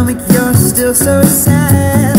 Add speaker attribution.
Speaker 1: stomach, you're still so sad.